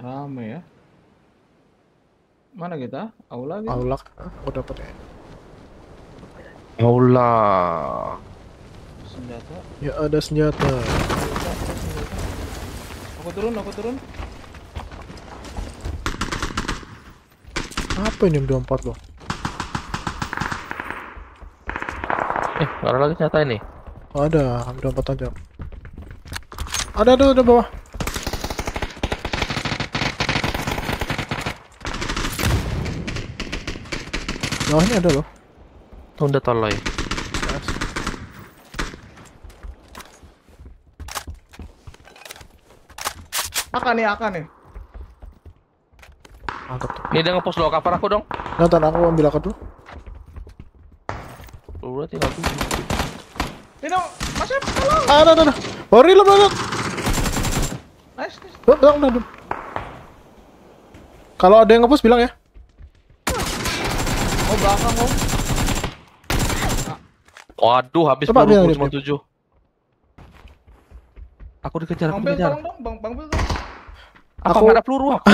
Rame ya. Mana kita? Aula gitu? Aulak, aku dapat ya. Allah. Senjata. Ya ada senjata. Senjata, senjata. Aku turun, aku turun. Apa ini M24 loh? Eh, nggak ada lagi nyata ini. Oh, ada M24 aja. Ada ada ada bawah. Bawahnya ada loh. Tunda toloi. Aka nih, Aka nih. Mantap tuh. Ini dia ngepost lo cover aku dong. Nonton aku ambil aku dulu. Udah tinggal tujuh. Ini dong, Mas Yap, tolong. Ah, ada ada ada. Bawa reload reload. Nice, nice. Tuh, udah, udah. Kalau ada yang ngepost bilang ya. Oh, belakang, oh. Waduh, habis Coba peluru dia, cuma tujuh. Aku dikejar, aku Bang dikejar. tolong dong, Bang, Bang Bel. tolong. Apa Aku- ada peluru aku?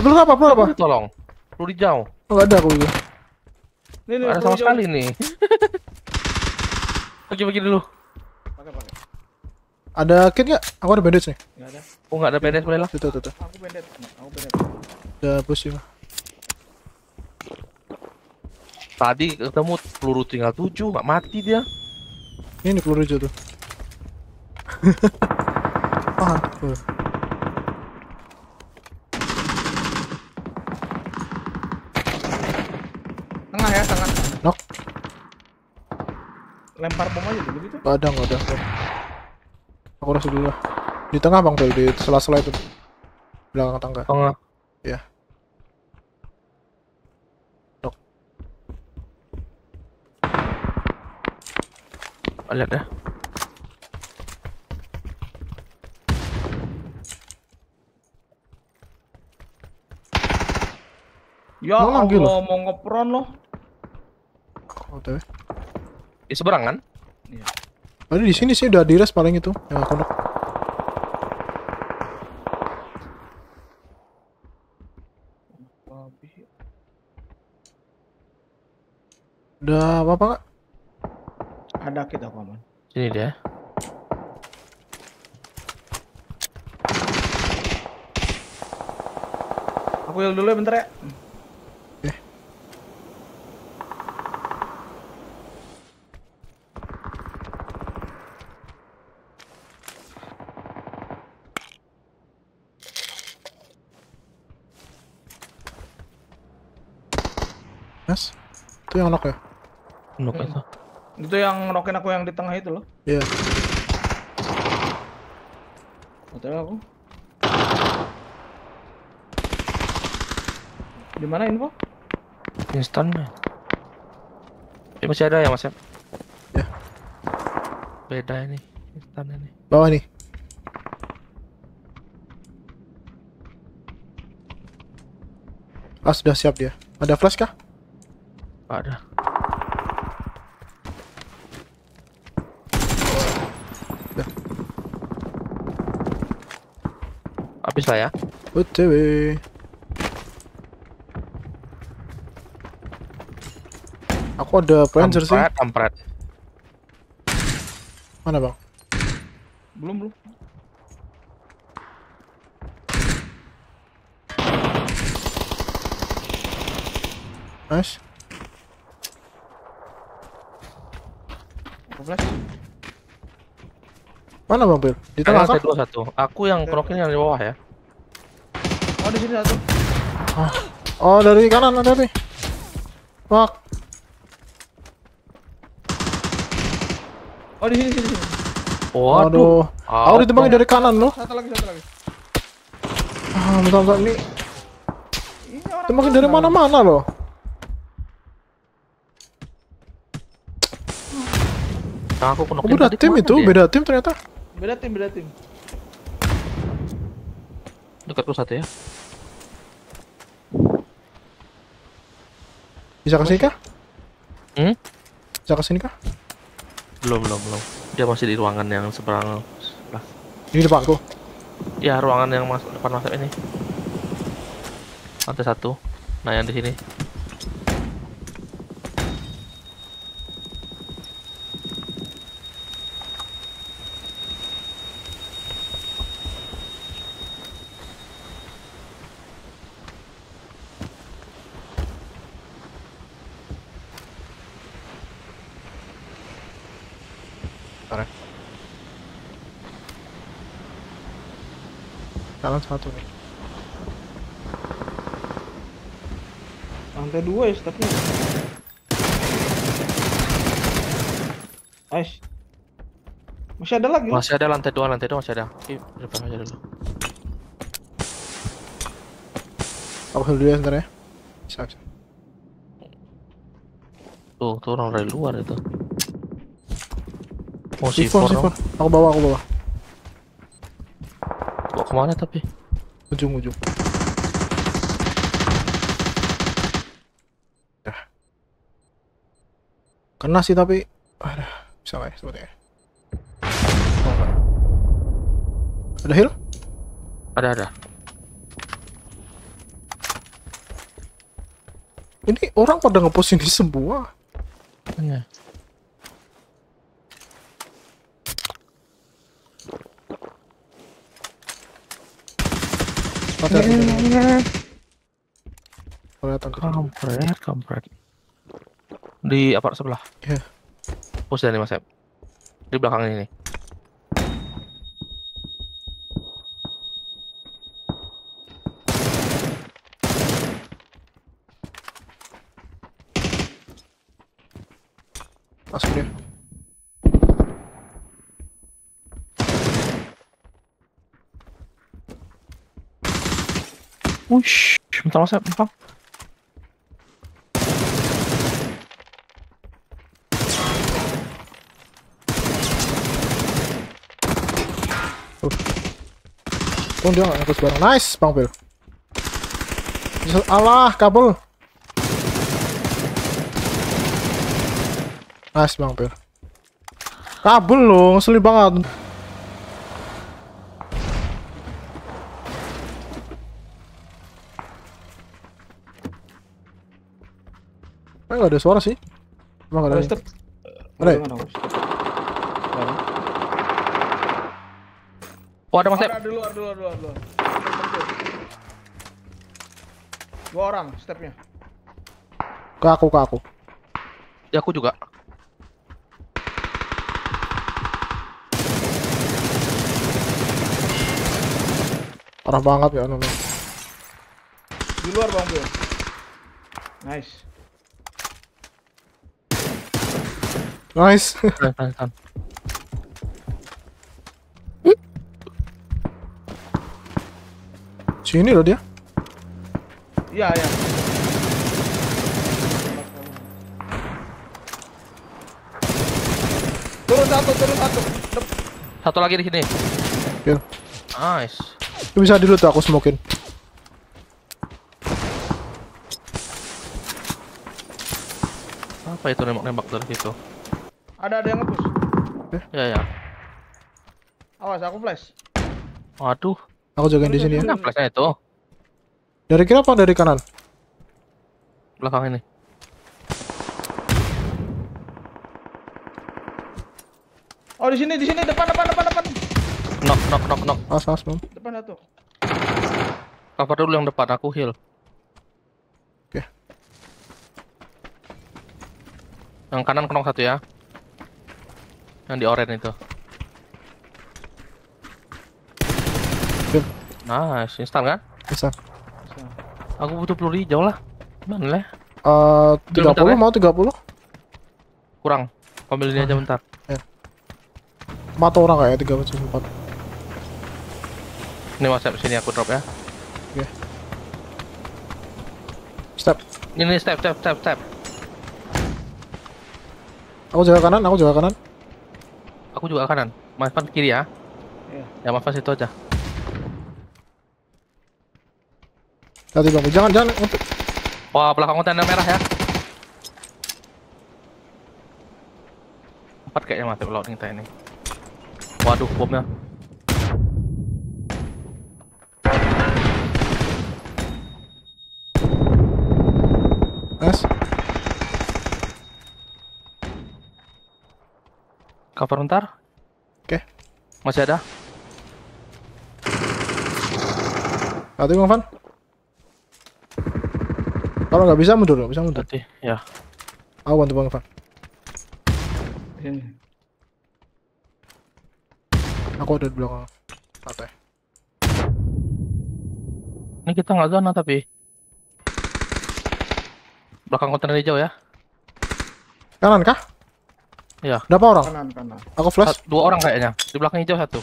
Belum apa belum apa? Peluru tolong. Peluru jauh. Oh, ada aku juga. Nih, nih, ada peluru sama jauh. sekali nih. Bagi-bagi dulu. Pakai, pakai. Ada kit nggak? Aku ada bandage nih. Nggak ada. Oh nggak ada bandage boleh lah. Tuh tuh tuh. Aku. Nah, Aku pendet. Ada push juga. Tadi ketemu peluru tinggal tujuh, nggak mati dia. Ini peluru hijau tuh. Mantap. Tengah ya, tengah. Knock. Lempar bom aja dulu gitu. Ada nggak ada. Aku rasa dulu lah. Di tengah bang Bel di sela-sela itu. Belakang tangga. Oh nggak. Iya. Oh, lihat ya. Ya Mau lagi Allah, mau ngepron loh. Oh, ya. Di seberang kan? Ada di sini sih udah di rest paling itu. Yang aku knock. Babi. Udah apa apa nggak? Ada kita aku aman. Sini dia. Aku heal dulu ya bentar ya. Mas? Itu yang knock ya? Hmm. itu. Itu yang ngerokin aku yang di tengah itu loh. Iya. Betul aku. Di mana info? Instan. Ini masih ada ya mas ya? Ya. Beda ini. Instan ini. Bawah nih. Ah sudah siap dia. Ada flash kah? Ada. Habis lah ya. OTW. Aku ada Panzer sih. Kampret, kampret. Mana bang? Belum belum. Nice. Aku flash. Mana bang Bil? Di tengah dua satu. Aku yang krokin yang di bawah ya. Oh di sini satu. Oh dari kanan ada nih. Fuck. Oh di sini sini sini. Waduh. Aduh. Aku ditembaknya dari kanan loh. Satu lagi satu lagi. Ah, bentar, bentar. Ini Ini tembakin dari mana-mana loh. Nah, aku Oh, knokin beda tim itu, dia? beda tim ternyata. Beda tim beda tim. Dekat lu satu ya. Bisa ke sini kah? Hmm? Bisa ke sini kah? Belum, belum, belum. Dia masih di ruangan yang seberang sebelah. Di depanku. Ya, ruangan yang mas depan masuk ini. Lantai satu. Nah yang di sini. Kanan satu nih. Lantai dua ya stepnya. Nice. Masih ada lagi. Masih ada lantai dua, lantai dua masih ada. Oke, depan aja dulu. Aku dulu ya sebentar ya. Bisa, bisa. Tuh, tuh orang dari luar itu. Oh, C4, C4 C4. dong. Aku bawa, aku bawa. Ke mana tapi? Ujung, ujung. Dah. Kena sih tapi, ada bisa lah ya sepertinya. Oh, enggak. Ada heal? Ada, ada. Ini orang pada ngepost ini semua. Iya. Kampret, kampret. Di apart sebelah. Iya. Push dari Mas Ep. Di belakang ini. Masuk dia. Wush, bentar Mas Ep, bentar. Oh dia nggak bareng. Nice, Bang Phil. Allah, kabel. Nice, Bang Phil. Kabel loh, ngeselin banget. Eh, nggak ada suara sih. Emang nggak Ada step. Ada ya? Oh, ada Mas Ep. Ada di luar, di luar, di luar, luar. Dua orang stepnya. Ke aku, ke aku. Ya aku juga. Parah banget ya, Nono. Di luar Bang Bil. Nice. Nice. Sini loh dia. Iya, iya. Turun satu, turun satu. Satu lagi di sini. Kill. Nice. Lu bisa dulu tuh aku smokin. Apa itu nembak-nembak dari situ? Ada ada yang ngepush. Ya, ya. Awas, aku flash. Waduh, Aku jagain di sini ya. mana flashnya itu? Dari kiri apa dari kanan? Belakang ini. Oh, di sini, di sini depan, depan, depan, depan. Knock, knock, knock, knock. As, as, bang. Depan satu. Cover dulu yang depan, aku heal. Oke. Yang kanan knock satu ya. Yang di orange itu. Kill. Nice, instan kan? Bisa. Aku butuh peluru hijau lah. Mana lah? Eh, bentar 30 ya. mau 30? Kurang. Ambil ini aja bentar. Mata orang kayak 3 versus 4. Ini WhatsApp sini aku drop ya. Step. Ini step, step, step, step. Aku jaga kanan, aku jaga kanan. Aku juga kanan. Mas Pan kiri ya. Iya. Ya Mas Pan situ aja. Hati bang, jangan jangan untuk Wah, belakang kontainer merah ya. Empat kayaknya mati kalau kita ini. Waduh, bomnya. Cover ntar. Oke. Masih ada? Satu Bang Van. Kalau nggak bisa mundur, nggak bisa mundur. Berarti ya. Aku bantu Bang Van. Sini. Aku ada di belakang. Santai. Ini kita nggak zona tapi. Belakang kontainer hijau ya. Kanan kah? Iya. Berapa orang? Kanan kanan. Aku flash. Sat- Dua orang kayaknya. Di belakang hijau satu.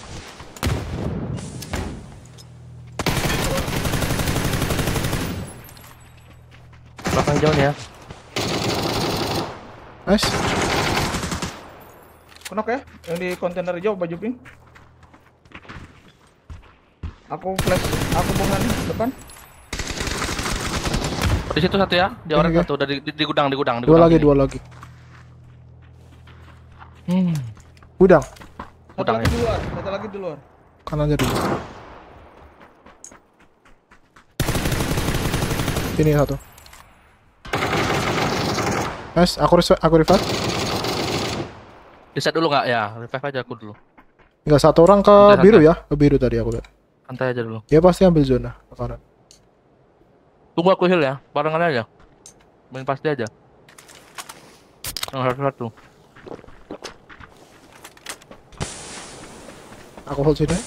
Belakang hijau nih ya. Nice. Kenok ya? Yang di kontainer hijau baju pink. Aku flash, aku bungan depan. Di situ satu ya. Di orang satu. Dari di, di gudang, di gudang, di Dua gudang lagi, dua lagi. Hmm. Gudang. Satu Gudang lagi ya. di luar, satu lagi di luar. Kanan aja dulu. Sini satu. Nice, aku reset, aku revive. Di set dulu nggak ya? Revive aja aku dulu. Enggak satu orang ke Santai, biru ya, ke biru tadi aku lihat. Santai aja dulu. Dia pasti ambil zona ke kanan. Tunggu aku heal ya. Barengan aja. Main pasti aja. Yang satu-satu. Aku hold sini.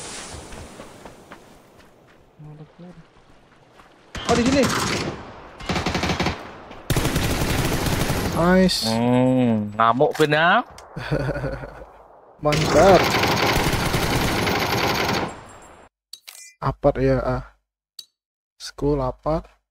Oh di sini. Nice. Hmm, ngamuk Vin ya. Mantap. Apart ya, ah. School apart.